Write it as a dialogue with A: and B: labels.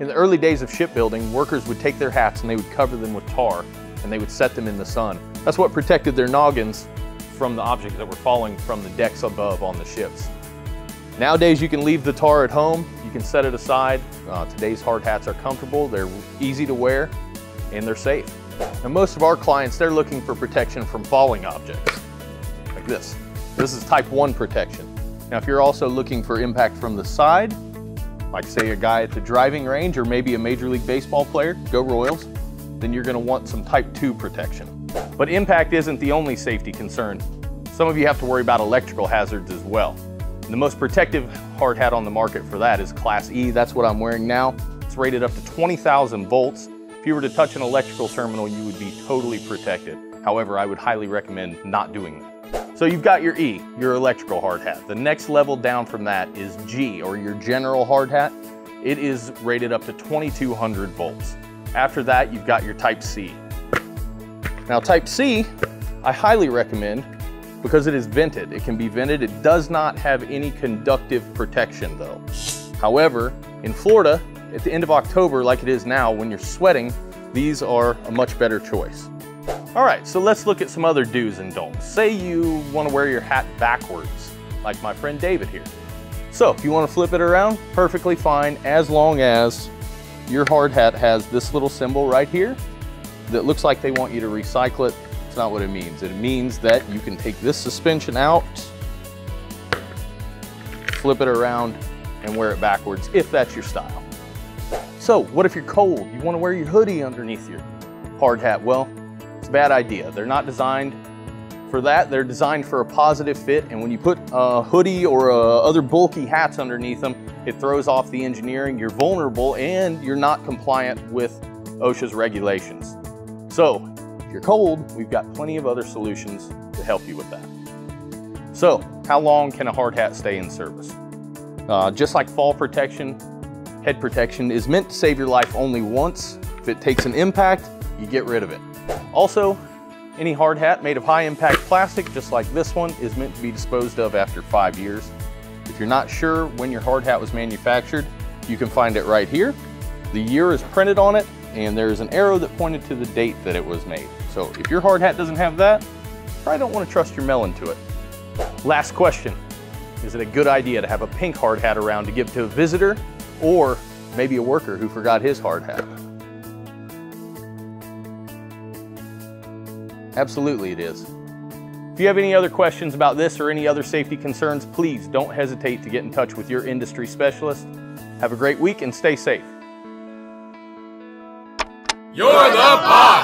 A: In the early days of shipbuilding, workers would take their hats and they would cover them with tar and they would set them in the sun. That's what protected their noggins from the objects that were falling from the decks above on the ships. Nowadays, you can leave the tar at home. You can set it aside. Uh, today's hard hats are comfortable, they're easy to wear, and they're safe. Now, most of our clients, they're looking for protection from falling objects, like this. This is type one protection. Now, if you're also looking for impact from the side, like say a guy at the driving range or maybe a Major League Baseball player, go Royals, then you're gonna want some type 2 protection. But impact isn't the only safety concern. Some of you have to worry about electrical hazards as well. And the most protective hard hat on the market for that is Class E. That's what I'm wearing now. It's rated up to 20,000 volts. If you were to touch an electrical terminal, you would be totally protected. However, I would highly recommend not doing that. So you've got your E, your electrical hard hat. The next level down from that is G, or your general hard hat. It is rated up to 2200 volts. After that, you've got your Type C. Now Type C, I highly recommend because it is vented. It can be vented. It does not have any conductive protection though. However, in Florida, at the end of October, like it is now, when you're sweating, these are a much better choice. All right, so let's look at some other do's and don'ts. Say you wanna wear your hat backwards, like my friend David here. So if you wanna flip it around, perfectly fine, as long as your hard hat has this little symbol right here that looks like they want you to recycle it. It's not what it means. It means that you can take this suspension out, flip it around, and wear it backwards if that's your style. So what if you're cold? You want to wear your hoodie underneath your hard hat? Well, a bad idea. They're not designed for that. They're designed for a positive fit, and when you put a hoodie or uh, other bulky hats underneath them, it throws off the engineering, you're vulnerable, and you're not compliant with OSHA's regulations. So, if you're cold, we've got plenty of other solutions to help you with that. So, how long can a hard hat stay in service? Uh, just like fall protection, head protection is meant to save your life only once. If it takes an impact, you get rid of it. Also, any hard hat made of high impact plastic, just like this one, is meant to be disposed of after five years. If you're not sure when your hard hat was manufactured, you can find it right here. The year is printed on it, and there's an arrow that pointed to the date that it was made. So if your hard hat doesn't have that, probably don't want to trust your melon to it. Last question. Is it a good idea to have a pink hard hat around to give to a visitor or maybe a worker who forgot his hard hat? Absolutely it is. If you have any other questions about this or any other safety concerns, please don't hesitate to get in touch with your industry specialist. Have a great week and stay safe.
B: You're the boss!